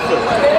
Absolutely.